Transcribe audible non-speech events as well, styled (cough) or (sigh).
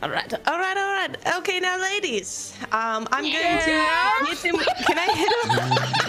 All right, all right, all right. Okay, now, ladies, um, I'm Yeah. going to hit him. Can I hit him? (laughs)